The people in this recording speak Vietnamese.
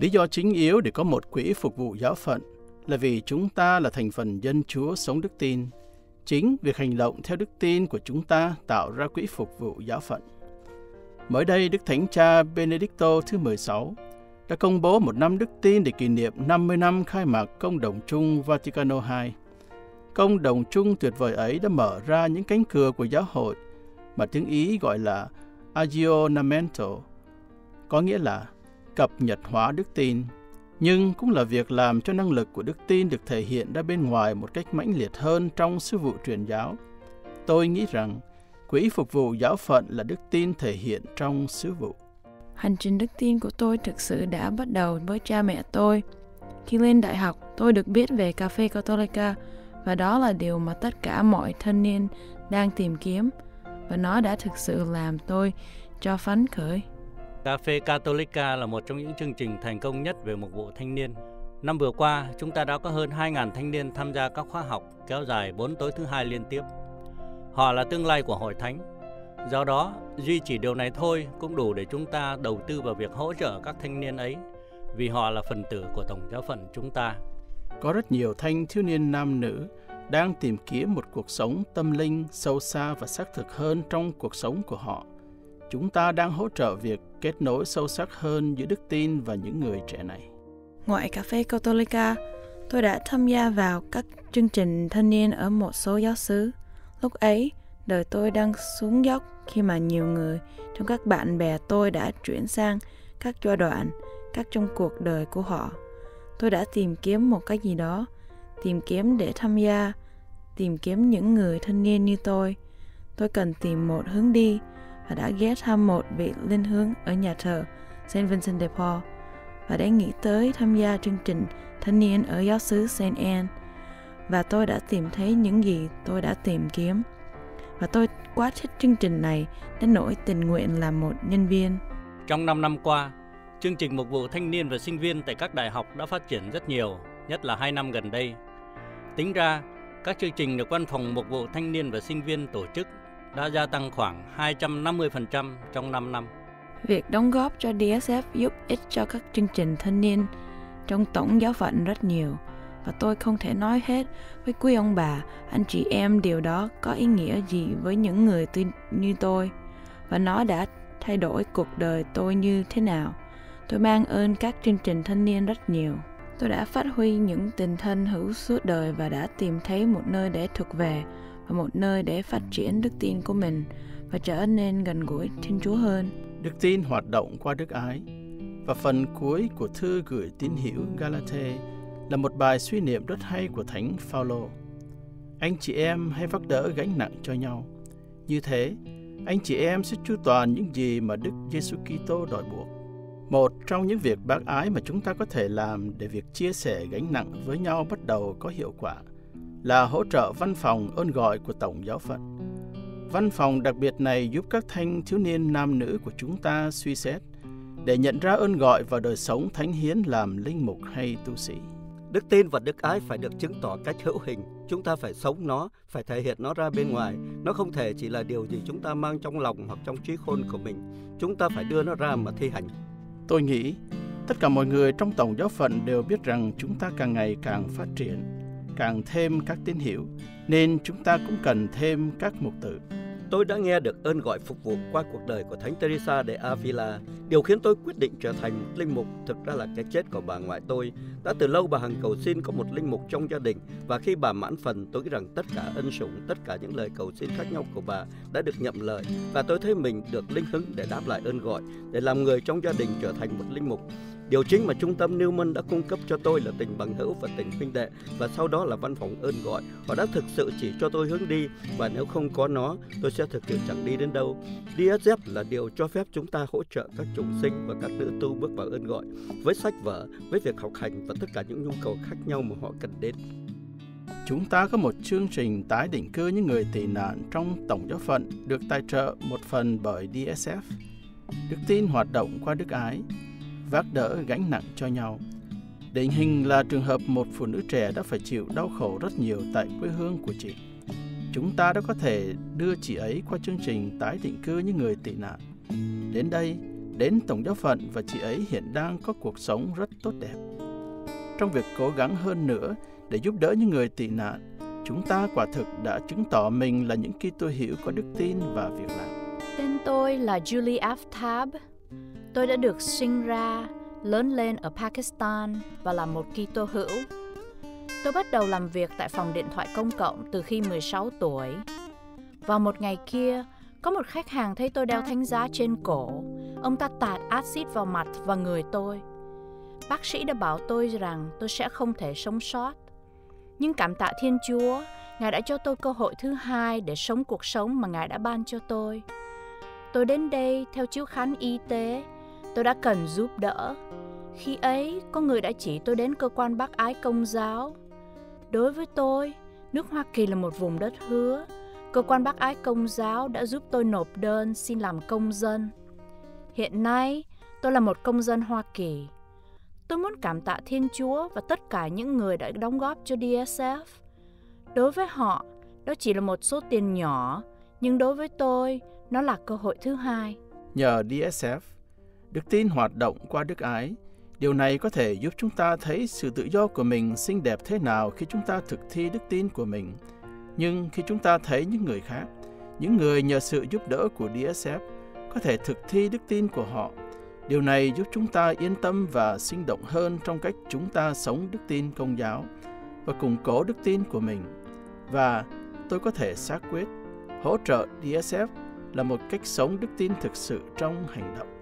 Lý do chính yếu để có một quỹ phục vụ giáo phận là vì chúng ta là thành phần dân Chúa sống đức tin. Chính việc hành động theo đức tin của chúng ta tạo ra quỹ phục vụ giáo phận. Mới đây, Đức Thánh Cha Benedicto thứ 16 đã công bố một năm đức tin để kỷ niệm 50 năm khai mạc Công đồng chung Vaticano II. Công đồng chung tuyệt vời ấy đã mở ra những cánh cửa của giáo hội mà tiếng Ý gọi là aggiornamento, có nghĩa là cập nhật hóa đức tin, nhưng cũng là việc làm cho năng lực của đức tin được thể hiện ra bên ngoài một cách mãnh liệt hơn trong sứ vụ truyền giáo. Tôi nghĩ rằng quỹ phục vụ giáo phận là đức tin thể hiện trong sứ vụ. Hành trình đức tin của tôi thực sự đã bắt đầu với cha mẹ tôi. Khi lên đại học, tôi được biết về Cà phê Catholica và đó là điều mà tất cả mọi thanh niên đang tìm kiếm và nó đã thực sự làm tôi cho phấn khởi. Cà phê Catholica là một trong những chương trình thành công nhất về mục vụ thanh niên. Năm vừa qua, chúng ta đã có hơn 2.000 thanh niên tham gia các khóa học kéo dài 4 tối thứ hai liên tiếp. Họ là tương lai của hội thánh. Do đó, duy chỉ điều này thôi cũng đủ để chúng ta đầu tư vào việc hỗ trợ các thanh niên ấy, vì họ là phần tử của tổng giáo phận chúng ta. Có rất nhiều thanh thiếu niên nam nữ đang tìm kiếm một cuộc sống tâm linh sâu xa và xác thực hơn trong cuộc sống của họ. Chúng ta đang hỗ trợ việc kết nối sâu sắc hơn giữa đức tin và những người trẻ này. Ngoài cà phê Catholica, tôi đã tham gia vào các chương trình thanh niên ở một số giáo xứ. Lúc ấy, đời tôi đang xuống dốc khi mà nhiều người trong các bạn bè tôi đã chuyển sang các giai đoạn, các trong cuộc đời của họ. Tôi đã tìm kiếm một cái gì đó, tìm kiếm để tham gia, tìm kiếm những người thanh niên như tôi. Tôi cần tìm một hướng đi và đã ghé thăm một vị linh hướng ở nhà thờ St. Vincent de Paul và đã nghĩ tới tham gia chương trình thanh niên ở giáo xứ St. Anne và tôi đã tìm thấy những gì tôi đã tìm kiếm và tôi quá thích chương trình này đến nỗi tình nguyện làm một nhân viên. Trong 5 năm qua, chương trình mục vụ thanh niên và sinh viên tại các đại học đã phát triển rất nhiều, nhất là hai năm gần đây. Tính ra, các chương trình được văn phòng mục vụ thanh niên và sinh viên tổ chức đã gia tăng khoảng 250% trong 5 năm. Việc đóng góp cho DSF giúp ích cho các chương trình thanh niên trong tổng giáo phận rất nhiều và tôi không thể nói hết với quý ông bà, anh chị em điều đó có ý nghĩa gì với những người như tôi và nó đã thay đổi cuộc đời tôi như thế nào. Tôi mang ơn các chương trình thanh niên rất nhiều. Tôi đã phát huy những tình thân hữu suốt đời và đã tìm thấy một nơi để thuộc về và một nơi để phát triển đức tin của mình và trở nên gần gũi Thiên Chúa hơn. Đức tin hoạt động qua đức ái và phần cuối của thư gửi tín hữu Galate là một bài suy niệm rất hay của Thánh Phaolô. Anh chị em hãy vác đỡ gánh nặng cho nhau. Như thế, anh chị em sẽ chu toàn những gì mà Đức Giêsu Kitô đòi buộc. Một trong những việc bác ái mà chúng ta có thể làm để việc chia sẻ gánh nặng với nhau bắt đầu có hiệu quả là hỗ trợ văn phòng ơn gọi của Tổng giáo phận. Văn phòng đặc biệt này giúp các thanh thiếu niên nam nữ của chúng ta suy xét để nhận ra ơn gọi vào đời sống thánh hiến làm linh mục hay tu sĩ. Đức tin và đức ái phải được chứng tỏ cách hữu hình. Chúng ta phải sống nó, phải thể hiện nó ra bên ngoài. Nó không thể chỉ là điều gì chúng ta mang trong lòng hoặc trong trí khôn của mình. Chúng ta phải đưa nó ra mà thi hành. Tôi nghĩ tất cả mọi người trong tổng giáo phận đều biết rằng chúng ta càng ngày càng phát triển, càng thêm các tín hiệu, nên chúng ta cũng cần thêm các mục tử. Tôi đã nghe được ơn gọi phục vụ qua cuộc đời của Thánh Teresa de Avila. Điều khiến tôi quyết định trở thành một linh mục thực ra là cái chết của bà ngoại tôi. Đã từ lâu bà hằng cầu xin có một linh mục trong gia đình và khi bà mãn phần tôi nghĩ rằng tất cả ân sủng, tất cả những lời cầu xin khác nhau của bà đã được nhậm lời và tôi thấy mình được linh hứng để đáp lại ơn gọi, để làm người trong gia đình trở thành một linh mục. Điều chính mà trung tâm Newman đã cung cấp cho tôi là tình bằng hữu và tình huynh đệ và sau đó là văn phòng ơn gọi. Họ đã thực sự chỉ cho tôi hướng đi và nếu không có nó, tôi sẽ thực sự chẳng đi đến đâu. DSF là điều cho phép chúng ta hỗ trợ các chủng sinh và các nữ tu bước vào ơn gọi với sách vở, với việc học hành và tất cả những nhu cầu khác nhau mà họ cần đến. Chúng ta có một chương trình tái định cư những người tị nạn trong tổng giáo phận được tài trợ một phần bởi DSF. Đức tin hoạt động qua đức ái, vác đỡ gánh nặng cho nhau. Điển hình là trường hợp một phụ nữ trẻ đã phải chịu đau khổ rất nhiều tại quê hương của chị. Chúng ta đã có thể đưa chị ấy qua chương trình tái định cư những người tị nạn. Đến đây, đến Tổng giáo phận và chị ấy hiện đang có cuộc sống rất tốt đẹp. Trong việc cố gắng hơn nữa để giúp đỡ những người tị nạn, chúng ta quả thực đã chứng tỏ mình là những Kitô hữu có đức tin và việc làm. Tên tôi là Julie F. Tôi đã được sinh ra, lớn lên ở Pakistan và là một Kitô hữu. Tôi bắt đầu làm việc tại phòng điện thoại công cộng từ khi 16 tuổi. Vào một ngày kia, có một khách hàng thấy tôi đeo thánh giá trên cổ. Ông ta tạt axit vào mặt và người tôi. Bác sĩ đã bảo tôi rằng tôi sẽ không thể sống sót. Nhưng cảm tạ Thiên Chúa, Ngài đã cho tôi cơ hội thứ hai để sống cuộc sống mà Ngài đã ban cho tôi. Tôi đến đây theo chiếu khán y tế, tôi đã cần giúp đỡ. Khi ấy, có người đã chỉ tôi đến cơ quan bác ái công giáo. Đối với tôi, nước Hoa Kỳ là một vùng đất hứa. Cơ quan bác ái công giáo đã giúp tôi nộp đơn xin làm công dân. Hiện nay, tôi là một công dân Hoa Kỳ. Tôi muốn cảm tạ Thiên Chúa và tất cả những người đã đóng góp cho DSF. Đối với họ, đó chỉ là một số tiền nhỏ, nhưng đối với tôi, nó là cơ hội thứ hai. Nhờ DSF, đức tin hoạt động qua đức ái. Điều này có thể giúp chúng ta thấy sự tự do của mình xinh đẹp thế nào khi chúng ta thực thi đức tin của mình. Nhưng khi chúng ta thấy những người khác, những người nhờ sự giúp đỡ của DSF có thể thực thi đức tin của họ, điều này giúp chúng ta yên tâm và sinh động hơn trong cách chúng ta sống đức tin công giáo và củng cố đức tin của mình. Và tôi có thể xác quyết hỗ trợ DSF là một cách sống đức tin thực sự trong hành động.